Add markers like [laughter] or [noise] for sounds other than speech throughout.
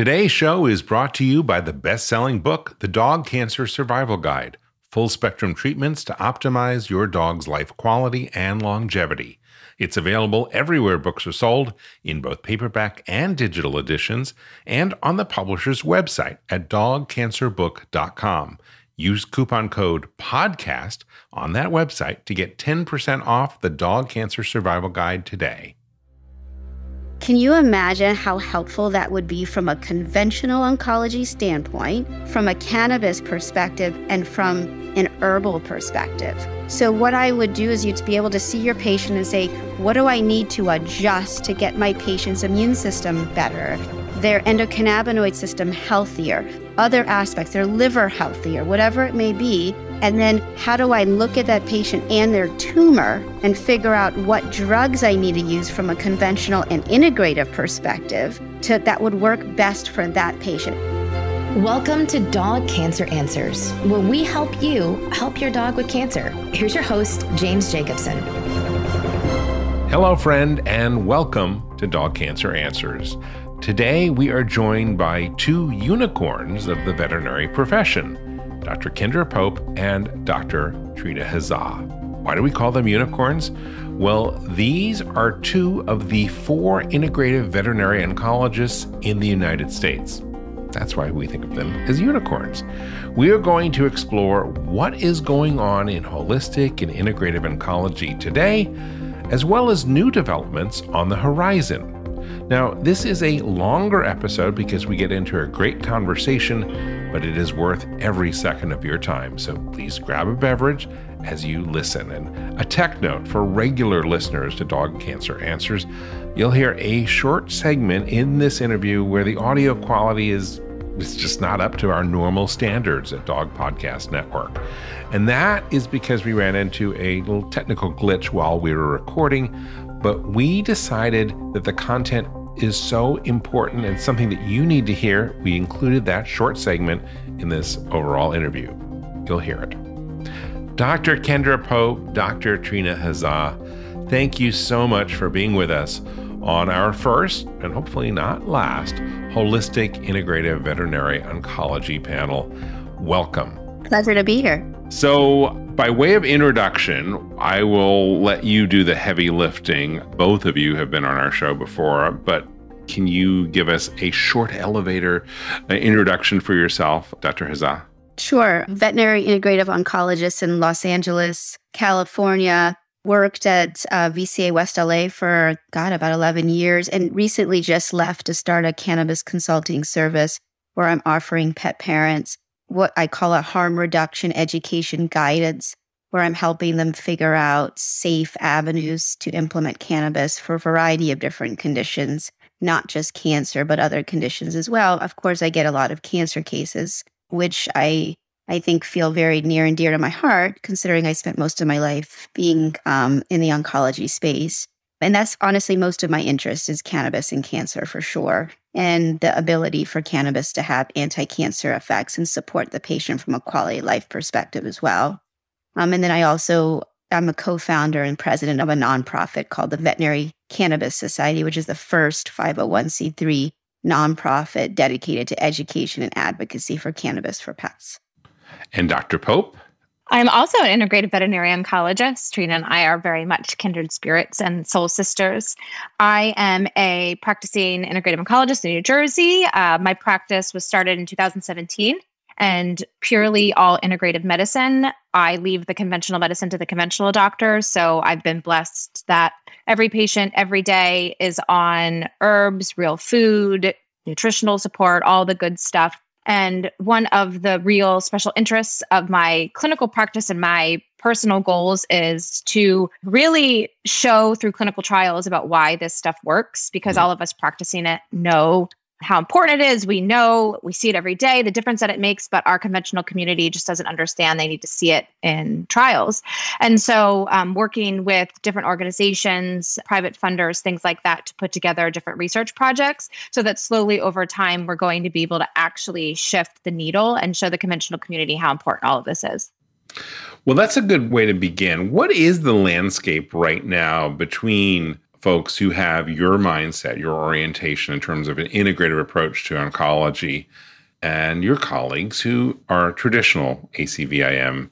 Today's show is brought to you by the best selling book, The Dog Cancer Survival Guide Full Spectrum Treatments to Optimize Your Dog's Life Quality and Longevity. It's available everywhere books are sold, in both paperback and digital editions, and on the publisher's website at dogcancerbook.com. Use coupon code PODCAST on that website to get 10% off the Dog Cancer Survival Guide today. Can you imagine how helpful that would be from a conventional oncology standpoint, from a cannabis perspective, and from an herbal perspective? So, what I would do is you'd be able to see your patient and say, What do I need to adjust to get my patient's immune system better? Their endocannabinoid system healthier, other aspects, their liver healthier, whatever it may be. And then how do I look at that patient and their tumor and figure out what drugs I need to use from a conventional and integrative perspective to, that would work best for that patient. Welcome to Dog Cancer Answers, where we help you help your dog with cancer. Here's your host, James Jacobson. Hello, friend, and welcome to Dog Cancer Answers. Today, we are joined by two unicorns of the veterinary profession, Dr. Kendra Pope and Dr. Trina Hazzah. Why do we call them unicorns? Well, these are two of the four integrative veterinary oncologists in the United States. That's why we think of them as unicorns. We are going to explore what is going on in holistic and integrative oncology today, as well as new developments on the horizon. Now, this is a longer episode because we get into a great conversation, but it is worth every second of your time. So please grab a beverage as you listen. And a tech note for regular listeners to Dog Cancer Answers you'll hear a short segment in this interview where the audio quality is it's just not up to our normal standards at Dog Podcast Network. And that is because we ran into a little technical glitch while we were recording, but we decided that the content is so important and something that you need to hear. We included that short segment in this overall interview. You'll hear it. Dr. Kendra Pope, Dr. Trina Hazzah, thank you so much for being with us on our first, and hopefully not last, Holistic Integrative Veterinary Oncology panel. Welcome. Pleasure to be here. So, by way of introduction, I will let you do the heavy lifting. Both of you have been on our show before, but can you give us a short elevator uh, introduction for yourself, Dr. Hazzah? Sure. Veterinary integrative oncologist in Los Angeles, California. Worked at uh, VCA West LA for, God, about 11 years, and recently just left to start a cannabis consulting service where I'm offering pet parents what I call a harm reduction education guidance, where I'm helping them figure out safe avenues to implement cannabis for a variety of different conditions, not just cancer, but other conditions as well. Of course, I get a lot of cancer cases, which I I think feel very near and dear to my heart, considering I spent most of my life being um, in the oncology space. And that's honestly most of my interest is cannabis and cancer for sure and the ability for cannabis to have anti cancer effects and support the patient from a quality life perspective as well. Um, and then I also I'm a co-founder and president of a nonprofit called the Veterinary Cannabis Society, which is the first 501c3 nonprofit dedicated to education and advocacy for cannabis for pets. And Dr. Pope? I'm also an integrated veterinary oncologist. Trina and I are very much kindred spirits and soul sisters. I am a practicing integrative oncologist in New Jersey. Uh, my practice was started in 2017 and purely all integrative medicine. I leave the conventional medicine to the conventional doctors. So I've been blessed that every patient every day is on herbs, real food, nutritional support, all the good stuff and one of the real special interests of my clinical practice and my personal goals is to really show through clinical trials about why this stuff works because mm-hmm. all of us practicing it know how important it is. We know, we see it every day, the difference that it makes, but our conventional community just doesn't understand. They need to see it in trials. And so, um, working with different organizations, private funders, things like that, to put together different research projects so that slowly over time, we're going to be able to actually shift the needle and show the conventional community how important all of this is. Well, that's a good way to begin. What is the landscape right now between folks who have your mindset, your orientation in terms of an integrative approach to oncology, and your colleagues who are traditional ACVIM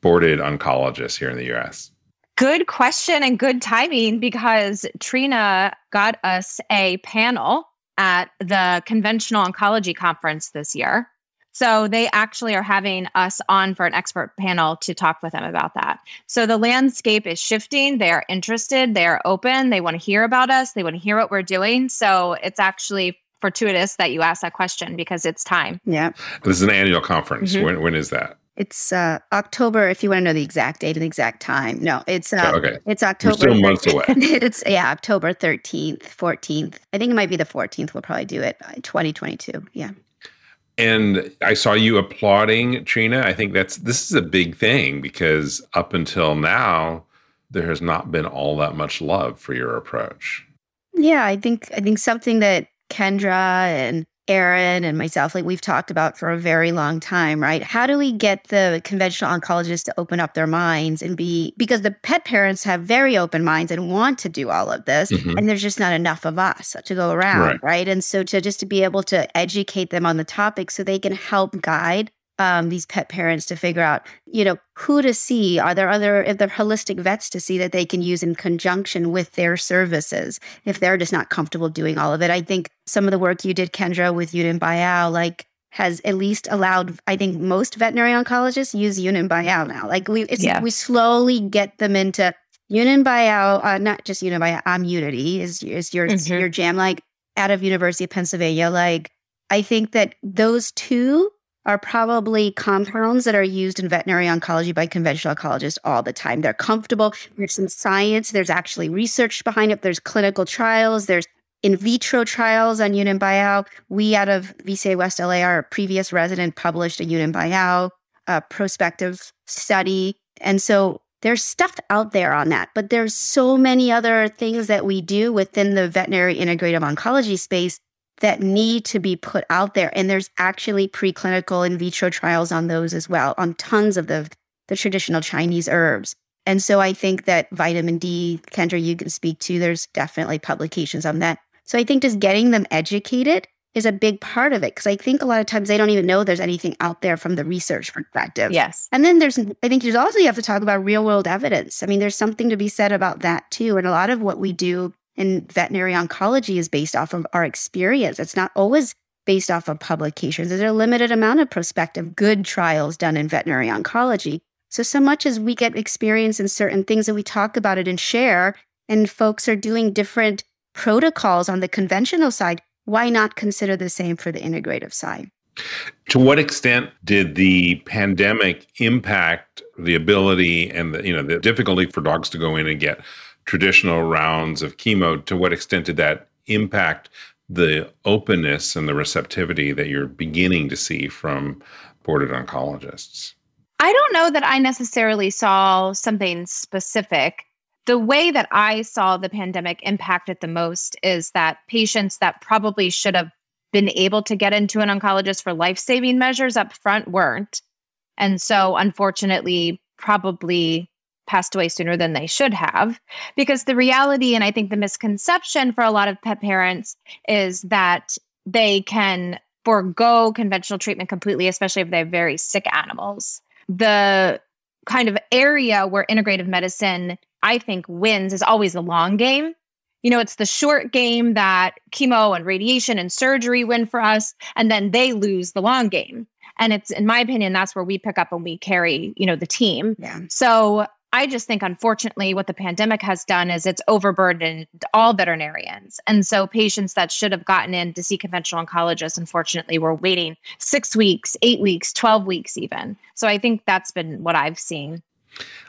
boarded oncologists here in the US? Good question and good timing because Trina got us a panel at the Conventional Oncology Conference this year. So they actually are having us on for an expert panel to talk with them about that. So the landscape is shifting. They are interested, they are open, they want to hear about us, they want to hear what we're doing. So it's actually fortuitous that you asked that question because it's time. Yeah. This is an annual conference. Mm-hmm. When, when is that? It's uh, October. If you want to know the exact date and the exact time, no, it's uh, okay. It's October. We're still months away. [laughs] it's yeah, October thirteenth, fourteenth. I think it might be the fourteenth. We'll probably do it. Uh, twenty twenty two. Yeah. And I saw you applauding Trina. I think that's this is a big thing because up until now, there has not been all that much love for your approach. Yeah, I think I think something that Kendra and Aaron and myself, like we've talked about for a very long time, right? How do we get the conventional oncologists to open up their minds and be, because the pet parents have very open minds and want to do all of this, mm-hmm. and there's just not enough of us to go around, right. right? And so to just to be able to educate them on the topic so they can help guide um, these pet parents to figure out, you know, who to see. Are there other, if they're holistic vets to see that they can use in conjunction with their services if they're just not comfortable doing all of it? I think some of the work you did, Kendra, with Yunnan Baiyao, like has at least allowed, I think most veterinary oncologists use Yunnan Baiyao now. Like we, yeah. we slowly get them into Yunnan Baiyao, uh, not just Yunnan Baiyao, I'm-Yunity is, is your, mm-hmm. your jam, like out of University of Pennsylvania. Like I think that those two are probably compounds that are used in veterinary oncology by conventional oncologists all the time. They're comfortable. There's some science. There's actually research behind it. There's clinical trials. There's in vitro trials on Yunnan Baiyao. We out of VCA West LA, our previous resident, published a Yunnan Baiyao uh, prospective study. And so there's stuff out there on that, but there's so many other things that we do within the veterinary integrative oncology space that need to be put out there. And there's actually preclinical in vitro trials on those as well, on tons of the, the traditional Chinese herbs. And so I think that vitamin D, Kendra, you can speak to, there's definitely publications on that. So I think just getting them educated is a big part of it because I think a lot of times they don't even know there's anything out there from the research perspective. Yes. And then there's, I think there's also, you have to talk about real world evidence. I mean, there's something to be said about that too. And a lot of what we do and veterinary oncology is based off of our experience. It's not always based off of publications. There's a limited amount of prospective good trials done in veterinary oncology. So, so much as we get experience in certain things and we talk about it and share, and folks are doing different protocols on the conventional side, why not consider the same for the integrative side? To what extent did the pandemic impact the ability and the you know the difficulty for dogs to go in and get traditional rounds of chemo, to what extent did that impact the openness and the receptivity that you're beginning to see from boarded oncologists? I don't know that I necessarily saw something specific. The way that I saw the pandemic impact it the most is that patients that probably should have been able to get into an oncologist for life saving measures up front weren't. And so, unfortunately, probably passed away sooner than they should have. Because the reality, and I think the misconception for a lot of pet parents is that they can forego conventional treatment completely, especially if they have very sick animals. The kind of area where integrative medicine, I think, wins is always the long game. You know, it's the short game that chemo and radiation and surgery win for us, and then they lose the long game. And it's, in my opinion, that's where we pick up and we carry, you know, the team. Yeah. So I just think, unfortunately, what the pandemic has done is it's overburdened all veterinarians. And so patients that should have gotten in to see conventional oncologists, unfortunately, were waiting six weeks, eight weeks, 12 weeks, even. So I think that's been what I've seen.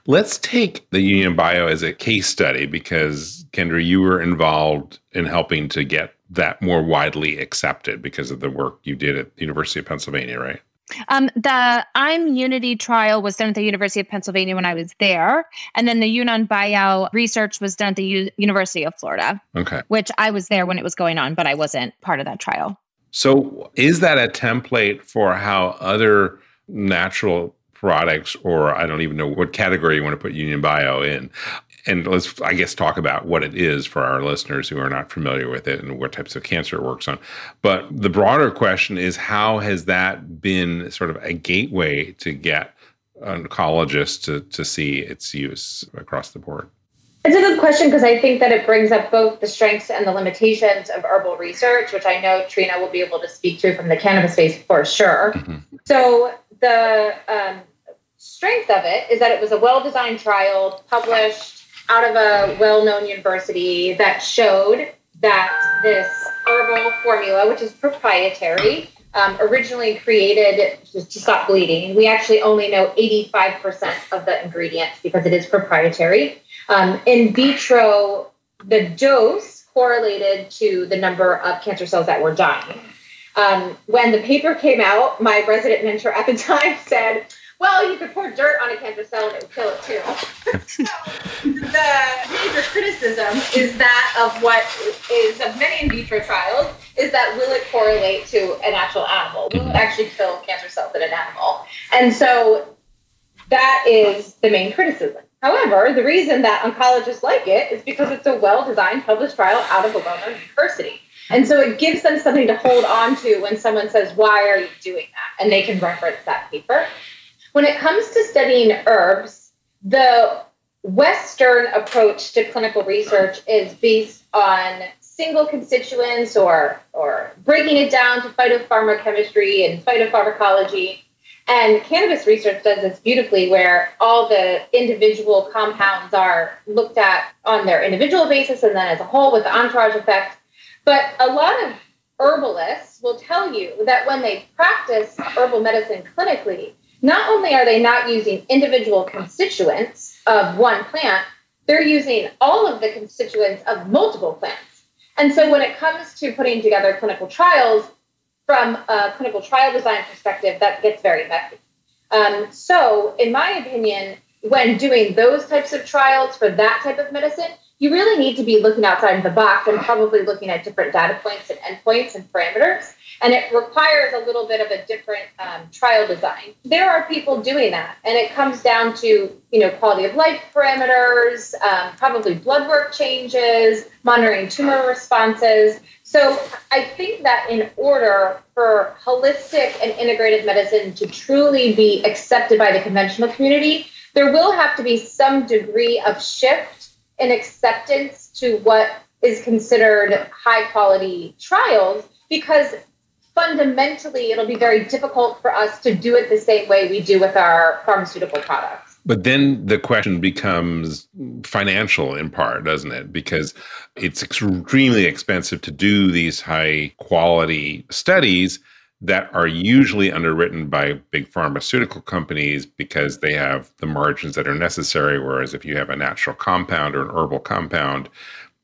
Let's take the Yunnan Baiyao as a case study because, Kendra, you were involved in helping to get that more widely accepted because of the work you did at the University of Pennsylvania, right? Um, the I'm-Yunity trial was done at the University of Pennsylvania when I was there, and then the Yunnan Baiyao research was done at the U- University of Florida. Okay, which I was there when it was going on, but I wasn't part of that trial. So, is that a template for how other natural products, or I don't even know what category you want to put Yunnan Baiyao in, And let's, I guess, talk about what it is for our listeners who are not familiar with it and what types of cancer it works on. But the broader question is how has that been sort of a gateway to get oncologists to, to see its use across the board? It's a good question because I think that it brings up both the strengths and the limitations of herbal research, which I know Trina will be able to speak to from the cannabis space for sure. Mm-hmm. So, the um, strength of it is that it was a well designed trial published out of a well known university that showed that this herbal formula, which is proprietary, um, originally created to stop bleeding. We actually only know 85% of the ingredients because it is proprietary. Um, in vitro, the dose correlated to the number of cancer cells that were dying. Um, when the paper came out, my resident mentor at the [laughs] time said, well, you could pour dirt on a cancer cell and it would kill it too. so [laughs] the major criticism is that of what is of many in vitro trials is that will it correlate to an actual animal? Will it actually kill cancer cells in an animal? And so that is the main criticism. However, the reason that oncologists like it is because it's a well designed published trial out of a well known university. And so it gives them something to hold on to when someone says, Why are you doing that? And they can reference that paper. When it comes to studying herbs, the Western approach to clinical research is based on single constituents or, or breaking it down to phytopharmacochemistry and phytopharmacology and cannabis research does this beautifully, where all the individual compounds are looked at on their individual basis and then as a whole with the entourage effect. But a lot of herbalists will tell you that when they practice herbal medicine clinically, not only are they not using individual constituents of one plant, they're using all of the constituents of multiple plants. And so when it comes to putting together clinical trials, from a clinical trial design perspective, that gets very messy. Um, so, in my opinion, when doing those types of trials for that type of medicine, you really need to be looking outside the box and probably looking at different data points and endpoints and parameters. And it requires a little bit of a different um, trial design. There are people doing that, and it comes down to you know quality of life parameters, um, probably blood work changes, monitoring tumor responses. So I think that in order for holistic and integrative medicine to truly be accepted by the conventional community, there will have to be some degree of shift in acceptance to what is considered high quality trials because fundamentally it'll be very difficult for us to do it the same way we do with our pharmaceutical products. But then the question becomes financial in part, doesn't it? Because it's extremely expensive to do these high quality studies that are usually underwritten by big pharmaceutical companies because they have the margins that are necessary. Whereas if you have a natural compound or an herbal compound,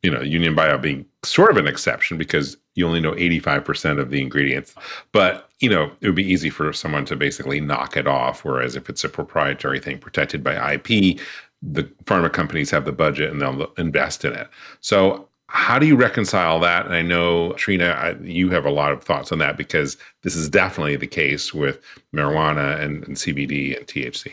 you know, Yunnan Baiyao being sort of an exception because you only know 85% of the ingredients. But, you know, it would be easy for someone to basically knock it off. Whereas if it's a proprietary thing protected by IP, the pharma companies have the budget and they'll invest in it. So, how do you reconcile that? And I know, Trina, I, you have a lot of thoughts on that because this is definitely the case with marijuana and, and CBD and THC.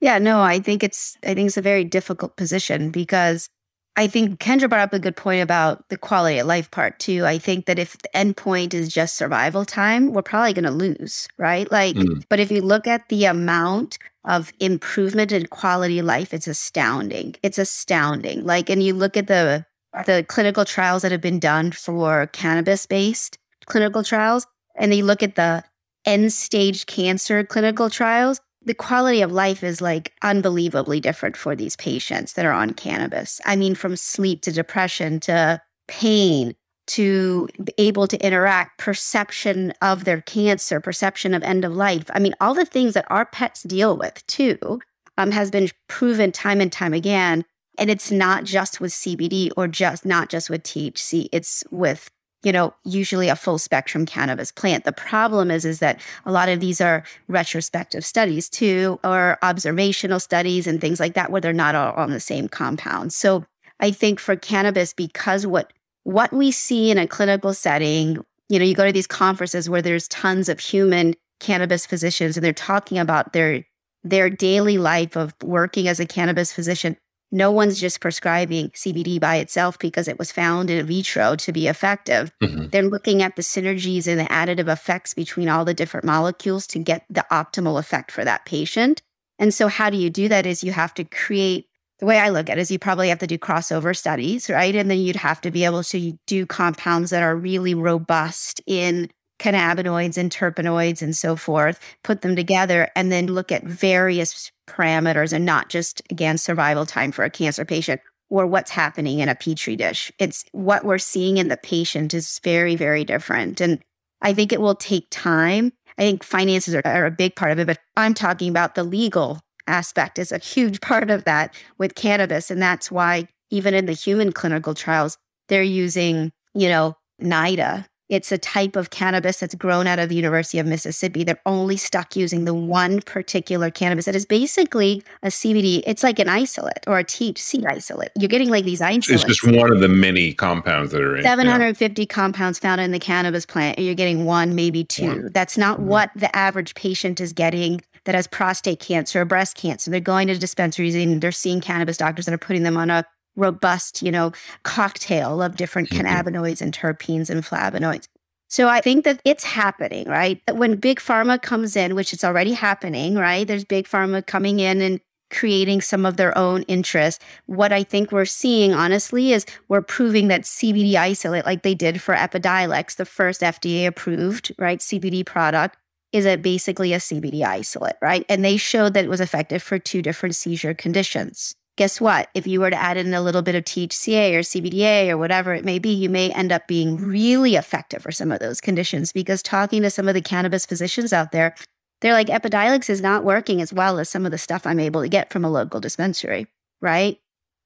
Yeah, no, I think it's I think it's a very difficult position because I think Kendra brought up a good point about the quality of life part too. I think that if the endpoint is just survival time, we're probably going to lose, right? Like, mm. but if you look at the amount of improvement in quality of life, it's astounding. It's astounding. Like, and you look at the the clinical trials that have been done for cannabis based clinical trials, and you look at the end stage cancer clinical trials, the quality of life is like unbelievably different for these patients that are on cannabis. I mean, from sleep to depression to pain to able to interact, perception of their cancer, perception of end of life. I mean, all the things that our pets deal with too um, has been proven time and time again. And it's not just with CBD or just not just with THC. It's with you know, usually a full spectrum cannabis plant. The problem is, is that a lot of these are retrospective studies too, or observational studies and things like that, where they're not all on the same compound. So I think for cannabis, because what what we see in a clinical setting, you know, you go to these conferences where there's tons of human cannabis physicians and they're talking about their their daily life of working as a cannabis physician no one's just prescribing CBD by itself because it was found in vitro to be effective. Mm-hmm. They're looking at the synergies and the additive effects between all the different molecules to get the optimal effect for that patient. And so, how do you do that? Is you have to create the way I look at it is you probably have to do crossover studies, right? And then you'd have to be able to do compounds that are really robust in cannabinoids and terpenoids and so forth, put them together, and then look at various parameters and not just, again, survival time for a cancer patient or what's happening in a petri dish. It's what we're seeing in the patient is very, very different. And I think it will take time. I think finances are, are a big part of it, but I'm talking about the legal aspect is a huge [laughs] part of that with cannabis. And that's why even in the human clinical trials, they're using, you know, NIDA it's a type of cannabis that's grown out of the University of Mississippi. They're only stuck using the one particular cannabis that is basically a CBD. It's like an isolate or a THC isolate. You're getting like these isolates. It's just one of the many compounds that are in 750 yeah. compounds found in the cannabis plant. You're getting one, maybe two. One. That's not mm-hmm. what the average patient is getting that has prostate cancer or breast cancer. They're going to dispensaries and they're seeing cannabis doctors that are putting them on a robust, you know, cocktail of different mm-hmm. cannabinoids and terpenes and flavonoids. So I think that it's happening, right? When big pharma comes in, which is already happening, right? There's big pharma coming in and creating some of their own interest. What I think we're seeing, honestly, is we're proving that CBD isolate, like they did for Epidiolex, the first FDA approved, right, CBD product, is a basically a CBD isolate, right? And they showed that it was effective for two different seizure conditions guess what? If you were to add in a little bit of THCA or CBDA or whatever it may be, you may end up being really effective for some of those conditions. Because talking to some of the cannabis physicians out there, they're like, Epidiolex is not working as well as some of the stuff I'm able to get from a local dispensary, right?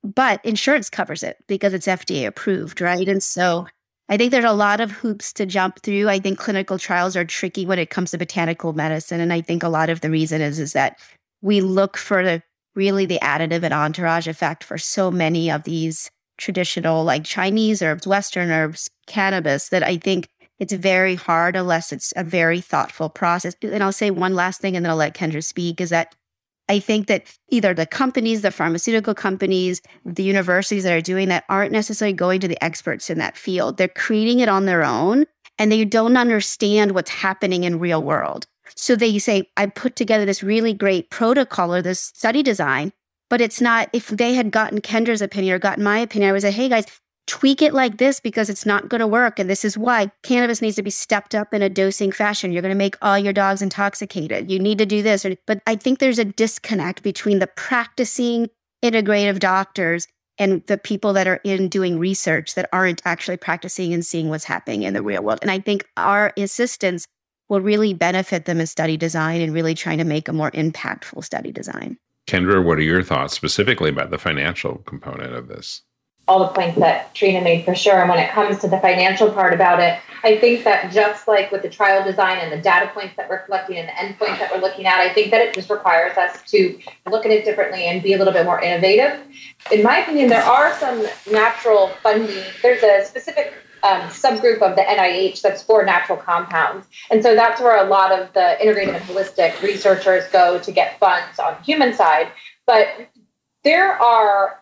But insurance covers it because it's FDA approved, right? And so I think there's a lot of hoops to jump through. I think clinical trials are tricky when it comes to botanical medicine. And I think a lot of the reason is, is that we look for the really the additive and entourage effect for so many of these traditional like Chinese herbs, Western herbs, cannabis that I think it's very hard unless it's a very thoughtful process. And I'll say one last thing and then I'll let Kendra speak is that I think that either the companies, the pharmaceutical companies, the universities that are doing that aren't necessarily going to the experts in that field. They're creating it on their own and they don't understand what's happening in real world. So they say, I put together this really great protocol or this study design, but it's not, if they had gotten Kendra's opinion or gotten my opinion, I would say, hey guys, tweak it like this because it's not going to work. And this is why cannabis needs to be stepped up in a dosing fashion. You're going to make all your dogs intoxicated. You need to do this. But I think there's a disconnect between the practicing integrative doctors and the people that are in doing research that aren't actually practicing and seeing what's happening in the real world. And I think our assistants will really benefit them in study design and really trying to make a more impactful study design. Kendra, what are your thoughts specifically about the financial component of this? All the points that Trina made for sure. And when it comes to the financial part about it, I think that just like with the trial design and the data points that we're collecting and the endpoints that we're looking at, I think that it just requires us to look at it differently and be a little bit more innovative. In my opinion, there are some natural funding. There's a specific um, subgroup of the NIH that's for natural compounds. And so that's where a lot of the integrative and holistic researchers go to get funds on the human side. But there are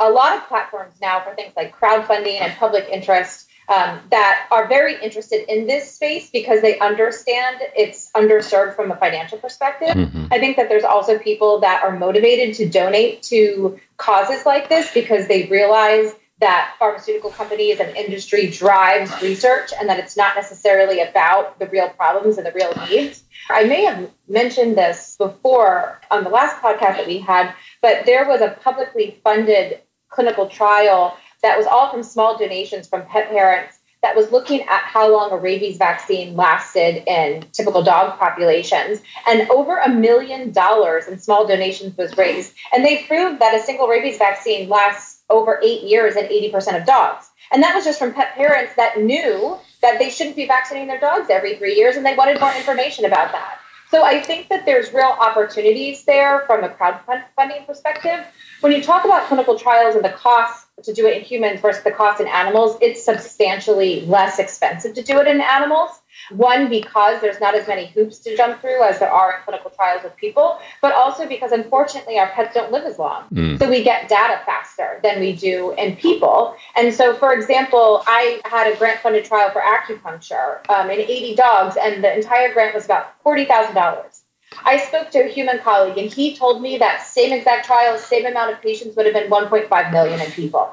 a lot of platforms now for things like crowdfunding and public interest um, that are very interested in this space because they understand it's underserved from a financial perspective. Mm-hmm. I think that there's also people that are motivated to donate to causes like this because they realize that pharmaceutical companies and industry drives research and that it's not necessarily about the real problems and the real needs. I may have mentioned this before on the last podcast that we had, but there was a publicly funded clinical trial that was all from small donations from pet parents that was looking at how long a rabies vaccine lasted in typical dog populations. And over a million dollars in small donations was raised. And they proved that a single rabies vaccine lasts over eight years in 80% of dogs. And that was just from pet parents that knew that they shouldn't be vaccinating their dogs every three years and they wanted more information about that. So I think that there's real opportunities there from a crowdfunding perspective. When you talk about clinical trials and the cost to do it in humans versus the cost in animals, it's substantially less expensive to do it in animals. One, because there's not as many hoops to jump through as there are in clinical trials with people, but also because unfortunately our pets don't live as long. Mm. So we get data faster than we do in people. And so, for example, I had a grant funded trial for acupuncture um, in 80 dogs, and the entire grant was about $40,000. I spoke to a human colleague, and he told me that same exact trial, same amount of patients would have been 1.5 million in people.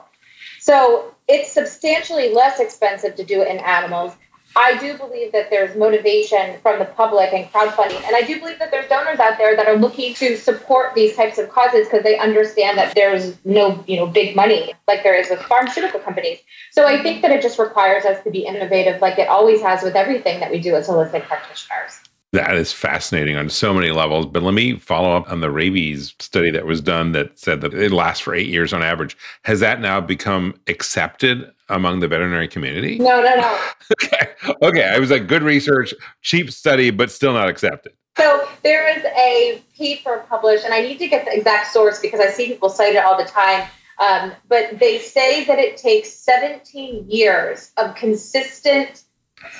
So it's substantially less expensive to do it in animals. I do believe that there's motivation from the public and crowdfunding. And I do believe that there's donors out there that are looking to support these types of causes because they understand that there's no, you know, big money like there is with pharmaceutical companies. So I think that it just requires us to be innovative like it always has with everything that we do as holistic practitioners. That is fascinating on so many levels. But let me follow up on the rabies study that was done that said that it lasts for eight years on average. Has that now become accepted among the veterinary community? No, no, no. [laughs] okay. Okay. I was like, good research, cheap study, but still not accepted. So there is a paper published, and I need to get the exact source because I see people cite it all the time. Um, but they say that it takes 17 years of consistent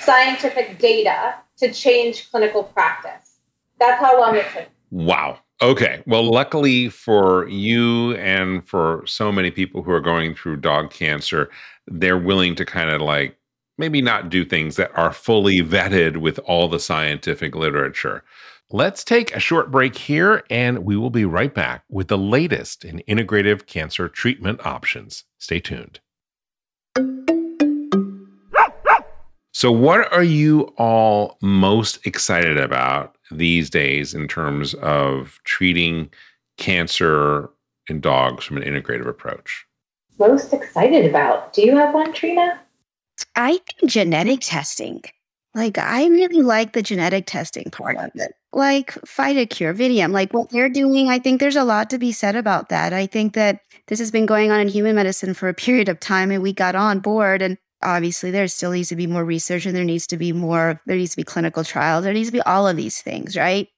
scientific data to change clinical practice. That's how long it took. Wow. Okay. Well, luckily for you and for so many people who are going through dog cancer, they're willing to kind of like maybe not do things that are fully vetted with all the scientific literature. Let's take a short break here and we will be right back with the latest in integrative cancer treatment options. Stay tuned. So, what are you all most excited about these days in terms of treating cancer in dogs from an integrative approach? Most excited about? Do you have one, Trina? I think genetic testing. Like, I really like the genetic testing part of it. Like, FidoCure, Vidium, like what they're doing, I think there's a lot to be said about that. I think that this has been going on in human medicine for a period of time, and we got on board. And obviously there still needs to be more research and there needs to be more there needs to be clinical trials there needs to be all of these things right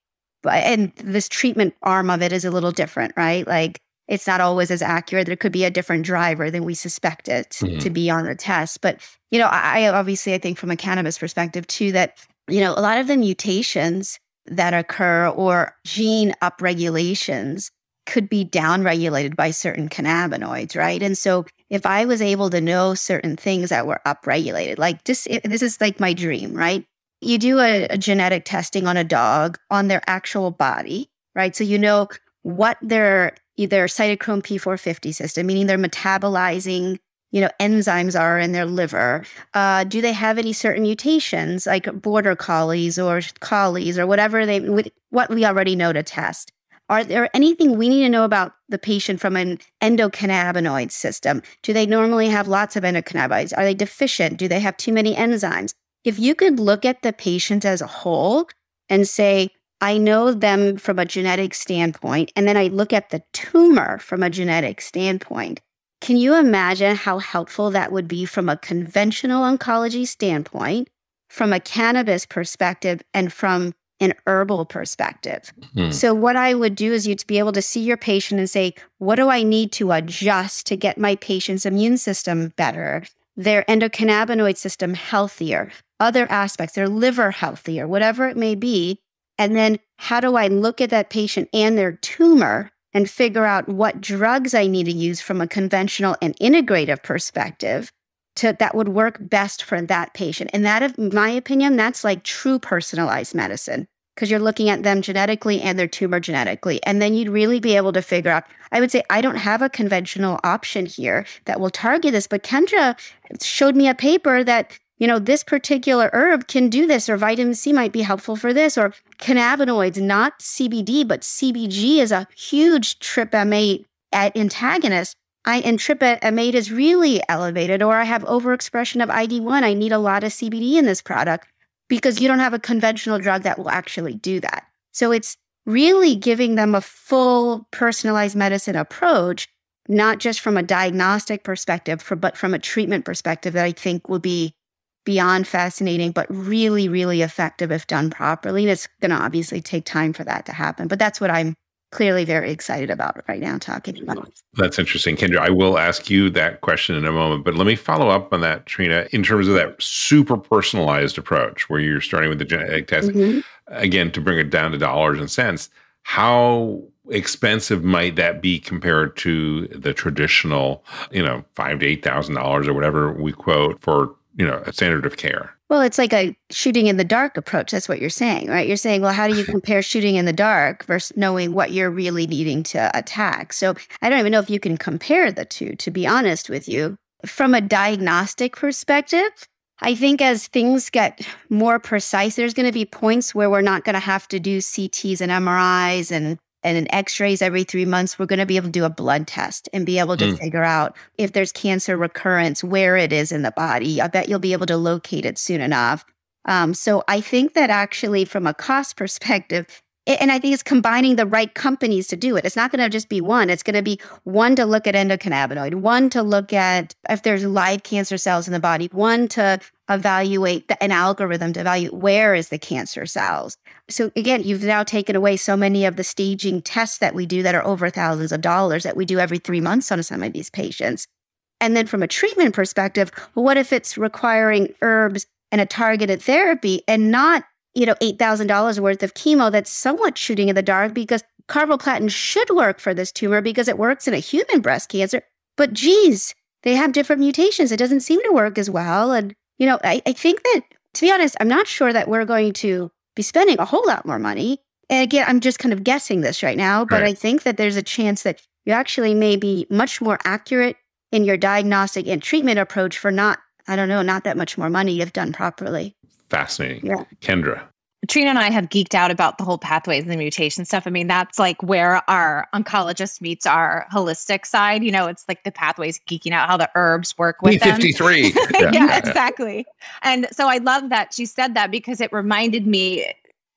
but and this treatment arm of it is a little different right like it's not always as accurate there could be a different driver than we suspect it mm-hmm. to be on the test but you know I, I obviously i think from a cannabis perspective too that you know a lot of the mutations that occur or gene upregulations could be downregulated by certain cannabinoids, right? And so if I was able to know certain things that were upregulated, like just this is like my dream, right? You do a, a genetic testing on a dog on their actual body, right? So you know what their either cytochrome P450 system, meaning they're metabolizing, you know, enzymes are in their liver. Uh, do they have any certain mutations, like border collies or collies or whatever they, what we already know to test? Are there anything we need to know about the patient from an endocannabinoid system? Do they normally have lots of endocannabinoids? Are they deficient? Do they have too many enzymes? If you could look at the patient as a whole and say, I know them from a genetic standpoint, and then I look at the tumor from a genetic standpoint. Can you imagine how helpful that would be from a conventional oncology standpoint, from a cannabis perspective, and from an herbal perspective. Hmm. So, what I would do is you'd be able to see your patient and say, What do I need to adjust to get my patient's immune system better, their endocannabinoid system healthier, other aspects, their liver healthier, whatever it may be. And then, how do I look at that patient and their tumor and figure out what drugs I need to use from a conventional and integrative perspective to that would work best for that patient. And that, in my opinion, that's like true personalized medicine because you're looking at them genetically and their tumor genetically. And then you'd really be able to figure out. I would say, I don't have a conventional option here that will target this, but Kendra showed me a paper that, you know, this particular herb can do this, or vitamin C might be helpful for this, or cannabinoids, not CBD, but CBG is a huge TRPM8 antagonist. I and TRPM8 is really elevated, or I have overexpression of ID1. I need a lot of CBD in this product because you don't have a conventional drug that will actually do that. So it's really giving them a full personalized medicine approach, not just from a diagnostic perspective, but from a treatment perspective that I think will be beyond fascinating, but really, really effective if done properly. And it's going to obviously take time for that to happen. But that's what I'm clearly very excited about right now talking about. That's interesting, Kendra. I will ask you that question in a moment, but let me follow up on that, Trina, in terms of that super personalized approach where you're starting with the genetic testing. Mm-hmm. Again, to bring it down to dollars and cents, how expensive might that be compared to the traditional, you know, five to eight thousand dollars or whatever we quote for you know a standard of care? Well, it's like a shooting in the dark approach. That's what you're saying, right? You're saying, well, how do you [laughs] compare shooting in the dark versus knowing what you're really needing to attack? So I don't even know if you can compare the two, to be honest with you. From a diagnostic perspective, I think as things get more precise, there's going to be points where we're not going to have to do CTs and MRIs and and in x-rays every three months we're going to be able to do a blood test and be able to mm. figure out if there's cancer recurrence where it is in the body i bet you'll be able to locate it soon enough um, so i think that actually from a cost [laughs] perspective and I think it's combining the right companies to do it. It's not going to just be one. It's going to be one to look at endocannabinoid, one to look at if there's live cancer cells in the body, one to evaluate the, an algorithm to evaluate where is the cancer cells. So again, you've now taken away so many of the staging tests that we do that are over thousands of dollars that we do every three months on some of these patients. And then from a treatment perspective, what if it's requiring herbs and a targeted therapy and not you know, $8,000 worth of chemo that's somewhat shooting in the dark because carboplatin should work for this tumor because it works in a human breast cancer. But geez, they have different mutations. It doesn't seem to work as well. And, you know, I, I think that, to be honest, I'm not sure that we're going to be spending a whole lot more money. And again, I'm just kind of guessing this right now, but right. I think that there's a chance that you actually may be much more accurate in your diagnostic and treatment approach for not, I don't know, not that much more money if done properly fascinating. Yeah. Kendra. Trina and I have geeked out about the whole pathways and the mutation stuff. I mean, that's like where our oncologist meets our holistic side. You know, it's like the pathways geeking out how the herbs work with P53. them. [laughs] yeah. yeah, exactly. And so I love that she said that because it reminded me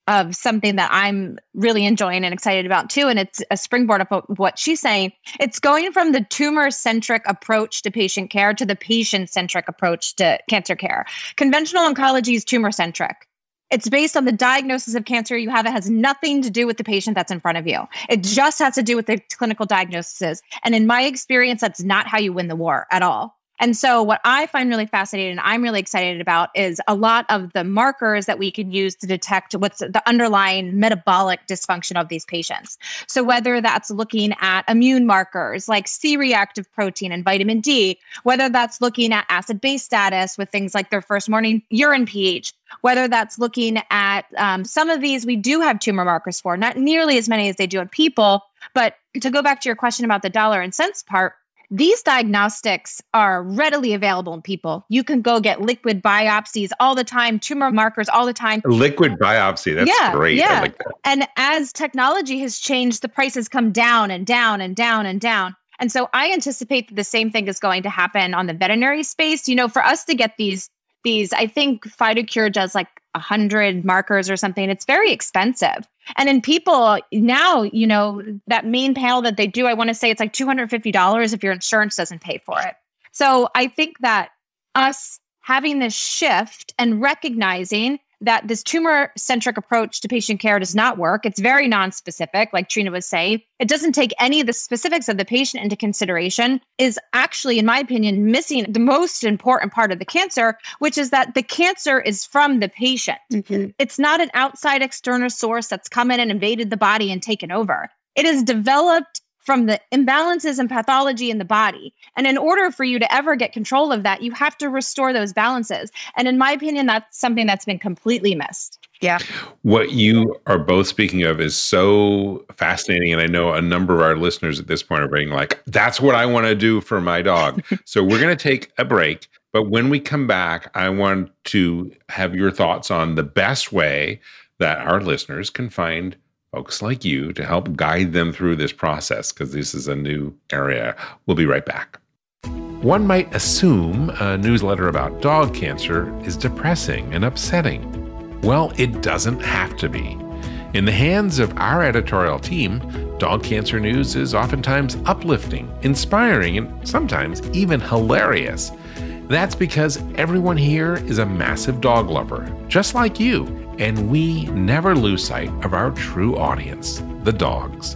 of something that I'm really enjoying and excited about too. And it's a springboard of what she's saying. It's going from the tumor centric approach to patient care to the patient centric approach to cancer care. Conventional oncology is tumor centric. It's based on the diagnosis of cancer you have. It has nothing to do with the patient that's in front of you. It just has to do with the clinical diagnosis. And in my experience, that's not how you win the war at all. And so, what I find really fascinating and I'm really excited about is a lot of the markers that we can use to detect what's the underlying metabolic dysfunction of these patients. So, whether that's looking at immune markers like C reactive protein and vitamin D, whether that's looking at acid base status with things like their first morning urine pH, whether that's looking at um, some of these we do have tumor markers for, not nearly as many as they do in people. But to go back to your question about the dollar and cents part, these diagnostics are readily available in people. You can go get liquid biopsies all the time, tumor markers all the time. Liquid biopsy, that's yeah, great. Yeah. Like and as technology has changed, the prices come down and down and down and down. And so I anticipate that the same thing is going to happen on the veterinary space. You know, for us to get these these, I think FidoCure does like 100 markers or something. It's very expensive. And in people now, you know, that main panel that they do, I want to say it's like $250 if your insurance doesn't pay for it. So I think that us having this shift and recognizing that this tumor centric approach to patient care does not work. It's very non-specific, like Trina was saying. It doesn't take any of the specifics of the patient into consideration, is actually, in my opinion, missing the most important part of the cancer, which is that the cancer is from the patient. Mm-hmm. It's not an outside external source that's come in and invaded the body and taken over. It is developed from the imbalances and pathology in the body. And in order for you to ever get control of that, you have to restore those balances. And in my opinion, that's something that's been completely missed. Yeah. What you are both speaking of is so fascinating. And I know a number of our listeners at this point are being like, that's what I want to do for my dog. [laughs] so we're going to take a break. But when we come back, I want to have your thoughts on the best way that our listeners can find folks like you to help guide them through this process because this is a new area. We'll be right back. One might assume a newsletter about dog cancer is depressing and upsetting. Well, it doesn't have to be. In the hands of our editorial team, Dog Cancer News is oftentimes uplifting, inspiring, and sometimes even hilarious. That's because everyone here is a massive dog lover, just like you and we never lose sight of our true audience, the dogs.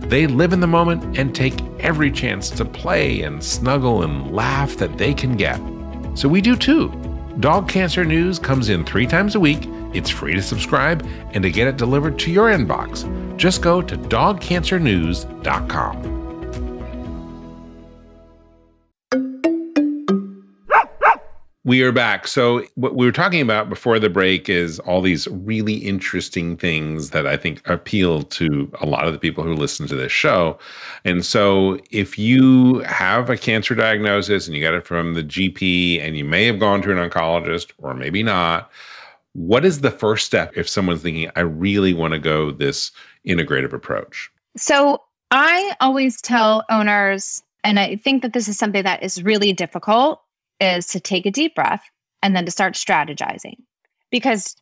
They live in the moment and take every chance to play and snuggle and laugh that they can get. So we do too. Dog Cancer News comes in three times a week. It's free to subscribe and to get it delivered to your inbox. Just go to dogcancernews.com. We are back. So, what we were talking about before the break is all these really interesting things that I think appeal to a lot of the people who listen to this show. And so, if you have a cancer diagnosis and you got it from the GP and you may have gone to an oncologist or maybe not, what is the first step if someone's thinking, I really want to go this integrative approach? So, I always tell owners, and I think that this is something that is really difficult is to take a deep breath and then to start strategizing. Because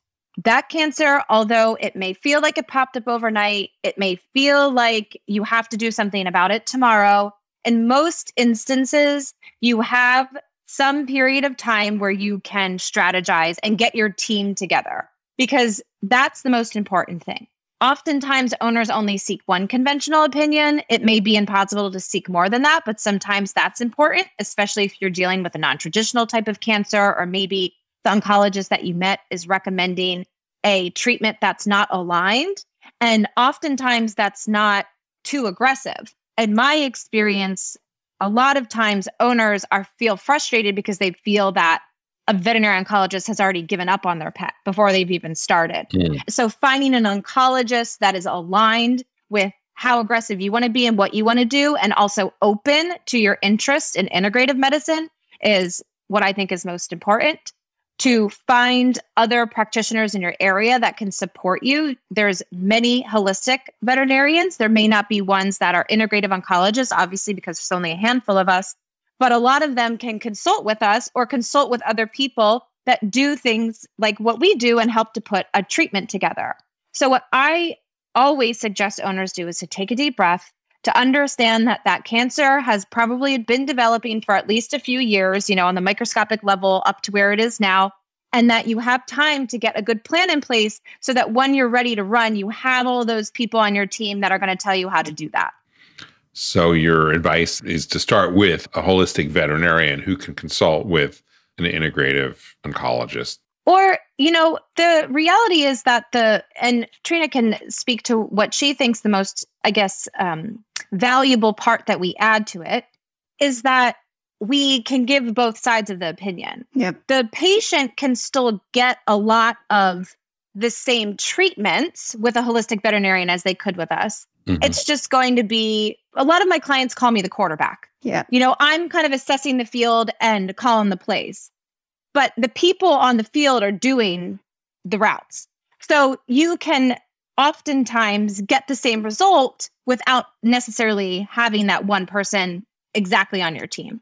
that cancer, although it may feel like it popped up overnight, it may feel like you have to do something about it tomorrow. In most instances, you have some period of time where you can strategize and get your team together because that's the most important thing. Oftentimes, owners only seek one conventional opinion. It may be impossible to seek more than that, but sometimes that's important, especially if you're dealing with a non traditional type of cancer, or maybe the oncologist that you met is recommending a treatment that's not aligned. And oftentimes, that's not too aggressive. In my experience, a lot of times owners are feel frustrated because they feel that a veterinary oncologist has already given up on their pet before they've even started. Mm. So finding an oncologist that is aligned with how aggressive you want to be and what you want to do and also open to your interest in integrative medicine is what I think is most important. To find other practitioners in your area that can support you. There's many holistic veterinarians. There may not be ones that are integrative oncologists, obviously, because there's only a handful of us but a lot of them can consult with us or consult with other people that do things like what we do and help to put a treatment together. So, what I always suggest owners do is to take a deep breath, to understand that that cancer has probably been developing for at least a few years, you know, on the microscopic level up to where it is now, and that you have time to get a good plan in place so that when you're ready to run, you have all those people on your team that are going to tell you how to do that. So, your advice is to start with a holistic veterinarian who can consult with an integrative oncologist. Or, you know, the reality is that the, and Trina can speak to what she thinks the most, I guess, um, valuable part that we add to it is that we can give both sides of the opinion. Yep. The patient can still get a lot of the same treatments with a holistic veterinarian as they could with us. Mm-hmm. It's just going to be a lot of my clients call me the quarterback. Yeah. You know, I'm kind of assessing the field and calling the plays, but the people on the field are doing the routes. So you can oftentimes get the same result without necessarily having that one person exactly on your team.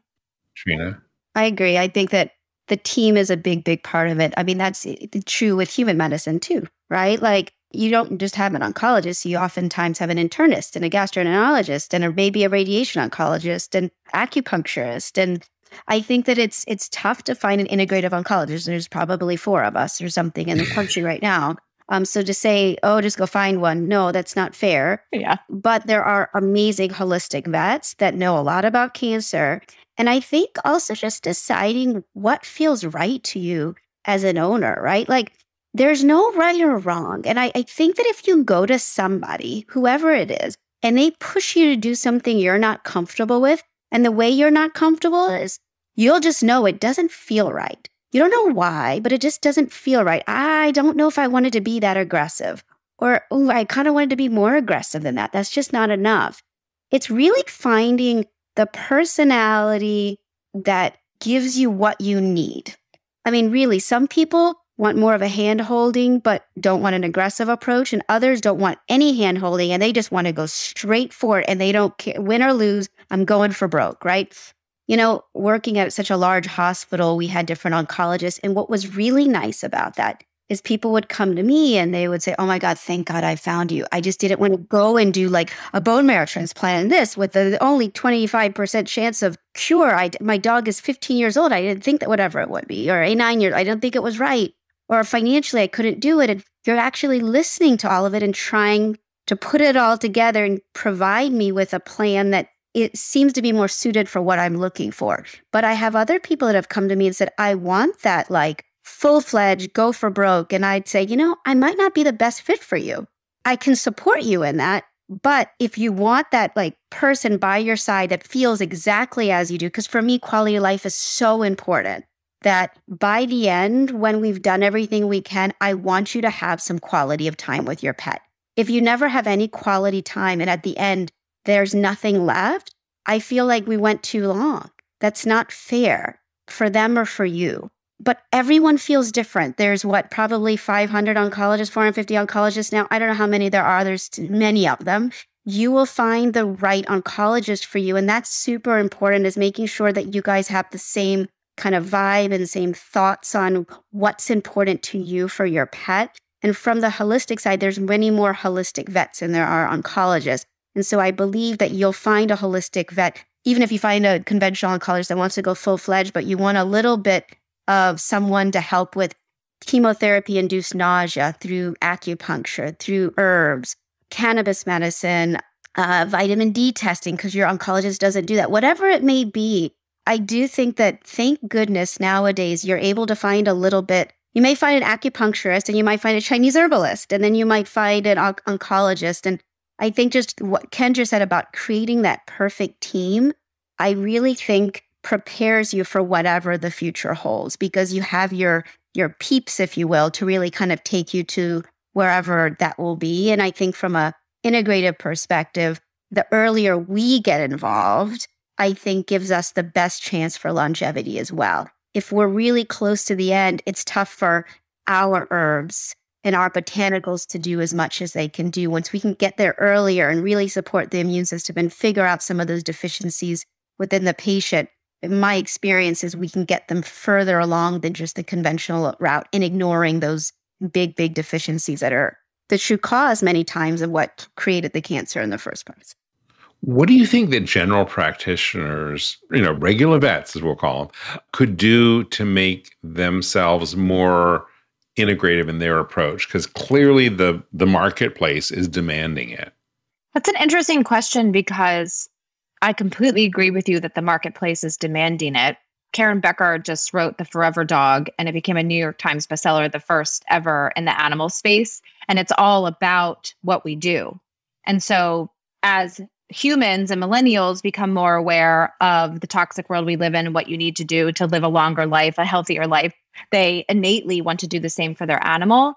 Trina? I agree. I think that the team is a big, big part of it. I mean, that's eh, true with human medicine too, right? Like you don't just have an oncologist, you oftentimes have an internist and a gastroenterologist and a, maybe a radiation oncologist and acupuncturist. And I think that it's it's tough to find an integrative oncologist. There's probably four of us or something in the country right now. Um, so to say, oh, just go find one, no, that's not fair. Yeah. But there are amazing holistic vets that know a lot about cancer. And I think also just deciding what feels right to you as an owner, right? Like there's no right or wrong. And I, I think that if you go to somebody, whoever it is, and they push you to do something you're not comfortable with, and the way you're not comfortable is you'll just know it doesn't feel right. You don't know why, but it just doesn't feel right. I don't know if I wanted to be that aggressive, or I kind of wanted to be more aggressive than that. That's just not enough. It's really finding the personality that gives you what you need. I mean, really, some people want more of a hand holding, but don't want an aggressive approach. And others don't want any hand holding and they just want to go straight for it and they don't care win or lose. I'm going for broke, right? You know, working at such a large hospital, we had different oncologists. And what was really nice about that is people would come to me and they would say, Oh my God, thank God I found you. I just didn't want to go and do like a bone marrow transplant and this with the only 25% chance of cure. I, my dog is 15 years old. I didn't think that whatever it would be, or a nine years. I didn't think it was right or financially I couldn't do it. And you're actually listening to all of it and trying to put it all together and provide me with a plan that it seems to be more suited for what I'm looking for. But I have other people that have come to me and said, I want that like full fledged go for broke. And I'd say, you know, I might not be the best fit for you. I can support you in that. But if you want that like person by your side that feels exactly as you do, because for me, quality of life is so important that by the end, when we've done everything we can, I want you to have some quality of time with your pet. If you never have any quality time and at the end, there's nothing left, I feel like we went too long. That's not fair for them or for you. But everyone feels different. There's what, probably 500 oncologists, 450 oncologists now. I don't know how many there are. There's many of them. You will find the right oncologist for you. And that's super important is making sure that you guys have the same kind of vibe and same thoughts on what's important to you for your pet. And from the holistic side, there's many more holistic vets than there are oncologists. And so I believe that you'll find a holistic vet, even if you find a conventional oncologist that wants to go full fledged, but you want a little bit of someone to help with chemotherapy induced nausea through acupuncture, through herbs, cannabis medicine, uh, vitamin D testing, because your oncologist doesn't do that. Whatever it may be, I do think that thank goodness nowadays you're able to find a little bit. You may find an acupuncturist and you might find a Chinese herbalist, and then you might find an on- oncologist. And I think just what Kendra said about creating that perfect team, I really think prepares you for whatever the future holds because you have your your peeps if you will to really kind of take you to wherever that will be and i think from a integrative perspective the earlier we get involved i think gives us the best chance for longevity as well if we're really close to the end it's tough for our herbs and our botanicals to do as much as they can do once we can get there earlier and really support the immune system and figure out some of those deficiencies within the patient in my experience is we can get them further along than just the conventional route in ignoring those big, big deficiencies that are the true cause many times of what created the cancer in the first place. What do you think that general practitioners, you know, regular vets, as we'll call them, could do to make themselves more integrative in their approach? Because clearly the the marketplace is demanding it. That's an interesting question because I completely agree with you that the marketplace is demanding it. Karen Becker just wrote The Forever Dog, and it became a New York Times bestseller, the first ever in the animal space. And it's all about what we do. And so, as humans and millennials become more aware of the toxic world we live in, and what you need to do to live a longer life, a healthier life, they innately want to do the same for their animal.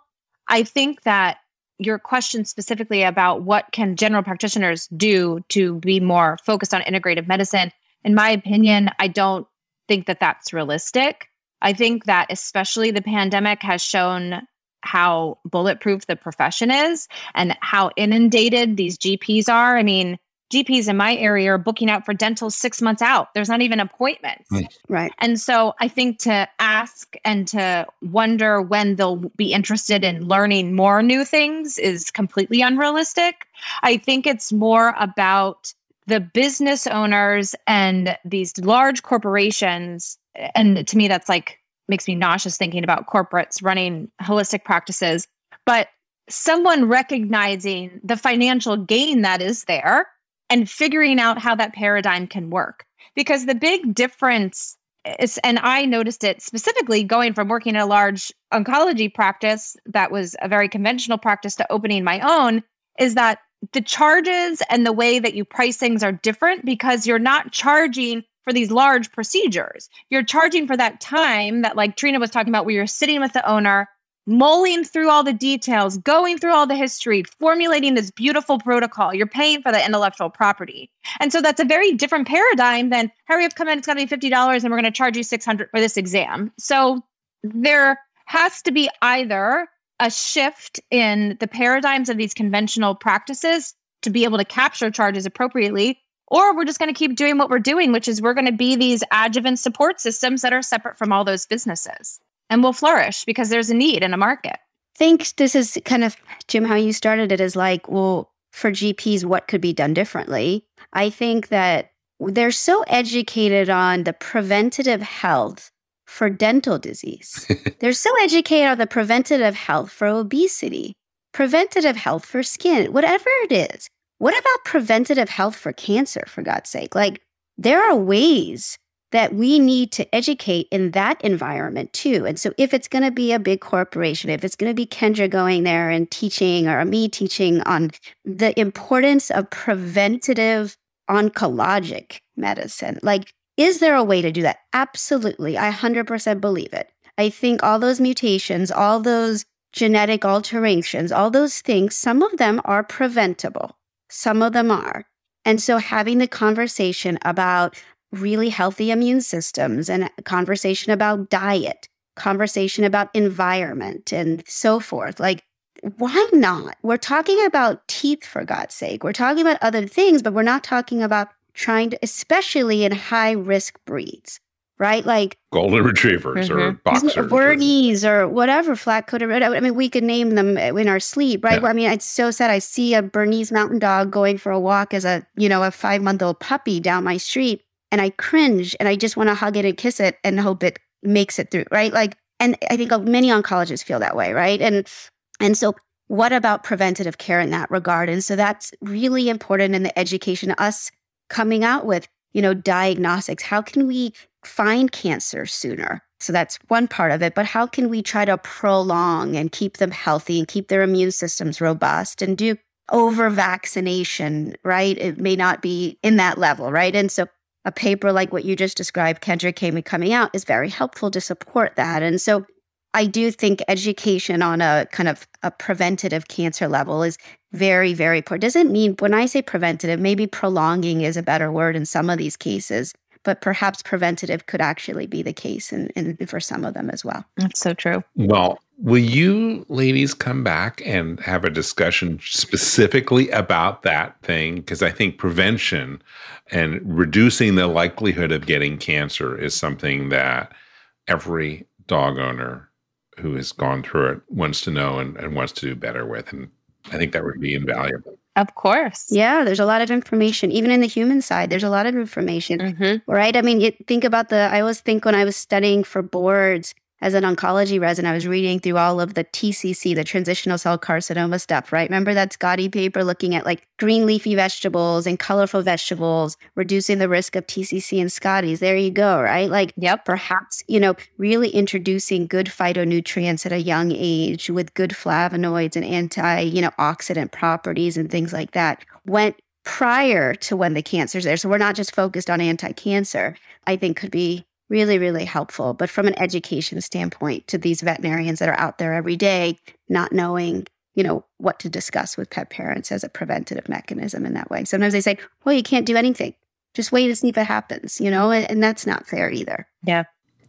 I think that your question specifically about what can general practitioners do to be more focused on integrative medicine in my opinion i don't think that that's realistic. I think that especially the pandemic has shown how bulletproof the profession is and how inundated these gps are. I mean GPs in my area are booking out for dental six months out. There's not even appointments. Right. And so I think to ask and to wonder when they'll be interested in learning more new things is completely unrealistic. I think it's more about the business owners and these large corporations. And to me, that's like makes me nauseous thinking about corporates running holistic practices. But someone recognizing the financial gain that is there and figuring out how that paradigm can work. Because the big difference is, and I noticed it specifically going from working in a large oncology practice that was a very conventional practice to opening my own, is that the charges and the way that you price things are different because you're not charging for these large procedures. You're charging for that time that, like Trina was talking about, where you're sitting with the owner mulling through all the details, going through all the history, formulating this beautiful protocol. You're paying for the intellectual property. And so that's a very different paradigm than hurry up, come in, it's going to be $50 and we're going to charge you 600 for this exam. So there has to be either a shift in the paradigms of these conventional practices to be able to capture charges appropriately or we're just going to keep doing what we're doing, which is we're going to be these adjuvant support systems that are separate from all those businesses and will flourish because there's a need in a market. I think this is kind of, Jim, how you started it is like, well, for GPs, what could be done differently? I think that they're so educated on the preventative health for dental disease. [laughs] they're so educated on the preventative health for obesity. preventative health for skin, whatever it is. What about preventative health for cancer, for God's sake? Like, there are ways that we need to educate in that environment too. And so, if it's going to be a big corporation, if it's going to be Kendra going there and teaching or me teaching on the importance of preventative oncologic medicine, like, is there a way to do that? Absolutely. I 100% believe it. I think all those mutations, all those genetic alterations, all those things, some of them are preventable, some of them are. And so having the conversation about really healthy immune systems and conversation about diet, conversation about environment and so forth. Like, why not? We're talking about teeth, for God's sake. We're talking about other things, but we're not talking about trying to, especially in high risk breeds right? Like golden retrievers mm-hmm. or boxers, Bernese or whatever, flat coated. I mean, we could name them in our sleep, right? Yeah. I mean, it's so sad. I see a Bernese mountain dog going for a walk as a, you know, a five month old puppy down my street, and I cringe and I just want to hug it and kiss it and hope it makes it through, right? Like, and I think uh, many oncologists feel that way, right? And and so what about preventative care in that regard? And so that's really important in the education, us coming out with, you know, diagnostics. How can we find cancer sooner. So that's one part of it. But how can we try to prolong and keep them healthy and keep their immune systems robust and do over vaccination, right? It may not be in that level, right? And so a paper like what you just described, Kendra came coming out, is very helpful to support that. And so I do think education on a kind of a preventative cancer level is very, very important. Doesn't mean when I say preventative, maybe prolonging is a better word in some of these cases but perhaps preventative could actually be the case and, and for some of them as well. That's so true. Well, will you ladies come back and have a discussion specifically about that thing? Because I think prevention and reducing the likelihood of getting cancer is something that every dog owner who has gone through it wants to know and, and wants to do better with. And I think that would be invaluable. Of course. Yeah, there's a lot of information. Even in the human side, there's a lot of information, mm-hmm. right? I mean, you think about the, I always think when I was studying for boards, as an oncology resident, I was reading through all of the TCC, the transitional cell carcinoma stuff, right? Remember that Scotty paper looking at like green leafy vegetables and colorful vegetables, reducing the risk of TCC and Scotty's. There you go, right? Like, yep, perhaps, you know, really introducing good phytonutrients at a young age with good flavonoids and anti, you know, oxidant properties and things like that went prior to when the cancer's there. So we're not just focused on anti cancer, I think could be really, really helpful. But from an education standpoint, to these veterinarians that are out there every day, not knowing, you know, what to discuss with pet parents as a preventative mechanism in that way. Sometimes they say, well, you can't do anything. Just wait to see if it happens, you know, and, and that's not fair either. Yeah.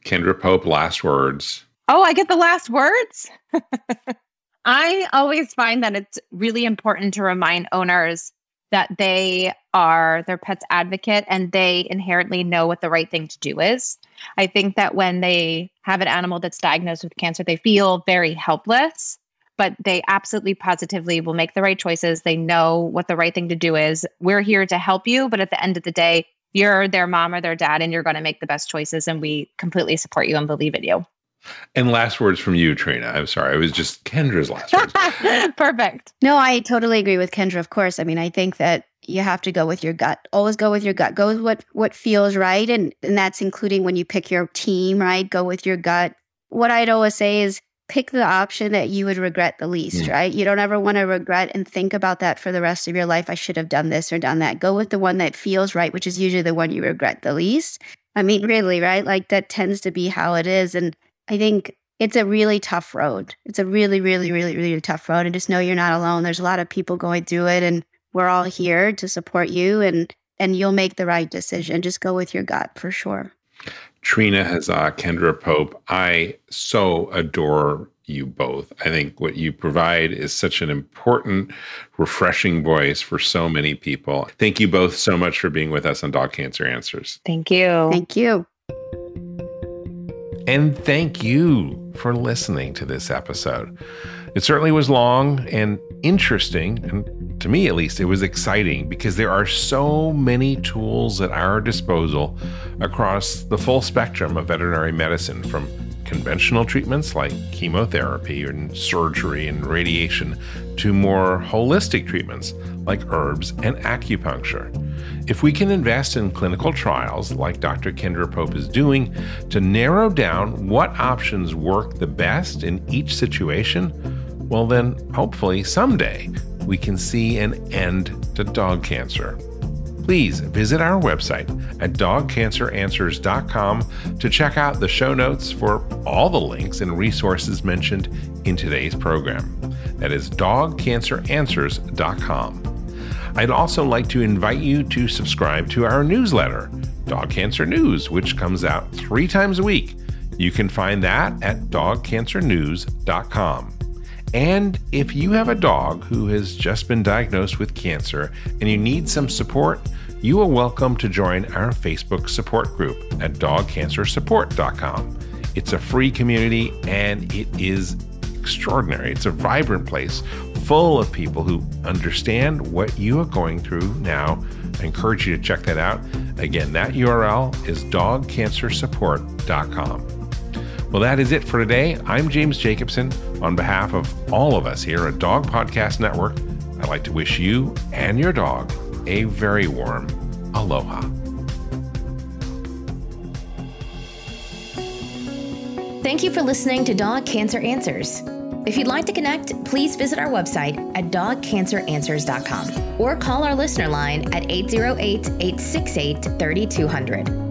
Kendra Pope, last words. Oh, I get the last words? [laughs] I always find that it's really important to remind owners that they are their pet's advocate and they inherently know what the right thing to do is. I think that when they have an animal that's diagnosed with cancer, they feel very helpless, but they absolutely positively will make the right choices. They know what the right thing to do is. We're here to help you, but at the end of the day, you're their mom or their dad and you're going to make the best choices and we completely support you and believe in you. And last words from you, Trina. I'm sorry. It was just Kendra's last words. [laughs] Perfect. No, I totally agree with Kendra, of course. I mean, I think that you have to go with your gut. Always go with your gut. Go with what what feels right. And and that's including when you pick your team, right? Go with your gut. What I'd always say is pick the option that you would regret the least, mm. right? You don't ever want to regret and think about that for the rest of your life. I should have done this or done that. Go with the one that feels right, which is usually the one you regret the least. I mean, really, right? Like that tends to be how it is. And I think it's a really tough road. It's a really, really, really, really tough road. And just know you're not alone. There's a lot of people going through it, and we're all here to support you, and and you'll make the right decision. Just go with your gut for sure. Trina Hazzah, uh, Kendra Pope, I so adore you both. I think what you provide is such an important, refreshing voice for so many people. Thank you both so much for being with us on Dog Cancer Answers. Thank you. Thank you. And thank you for listening to this episode. It certainly was long and interesting, and to me at least, it was exciting because there are so many tools at our disposal across the full spectrum of veterinary medicine from conventional treatments like chemotherapy and surgery and radiation to more holistic treatments like herbs and acupuncture. If we can invest in clinical trials like Dr. Kendra Pope is doing to narrow down what options work the best in each situation, well, then hopefully someday we can see an end to dog cancer. Please visit our website at dogcanceranswers.com to check out the show notes for all the links and resources mentioned in today's program. That is dogcanceranswers.com. I'd also like to invite you to subscribe to our newsletter, Dog Cancer News, which comes out three times a week. You can find that at dogcancernews.com. And if you have a dog who has just been diagnosed with cancer and you need some support, you are welcome to join our Facebook support group at dogcancersupport.com. It's a free community and it is extraordinary. It's a vibrant place full of people who understand what you are going through now. I encourage you to check that out. Again, that URL is dogcancersupport.com. Well, that is it for today. I'm James Jacobson. On behalf of all of us here at Dog Podcast Network, I'd like to wish you and your dog a very warm aloha. Thank you for listening to Dog Cancer Answers. If you'd like to connect, please visit our website at dogcanceranswers.com or call our listener line at 808 868 3200.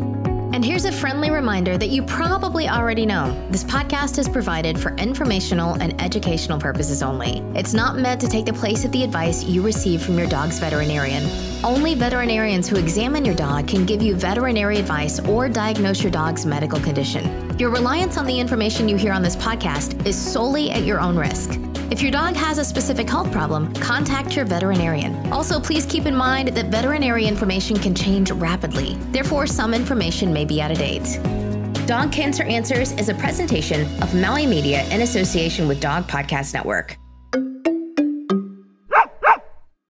And here's a friendly reminder that you probably already know this podcast is provided for informational and educational purposes only. It's not meant to take the place of the advice you receive from your dog's veterinarian. Only veterinarians who examine your dog can give you veterinary advice or diagnose your dog's medical condition. Your reliance on the information you hear on this podcast is solely at your own risk. If your dog has a specific health problem, contact your veterinarian. Also, please keep in mind that veterinary information can change rapidly. Therefore, some information may be out of date. Dog Cancer Answers is a presentation of Maui Media in association with Dog Podcast Network.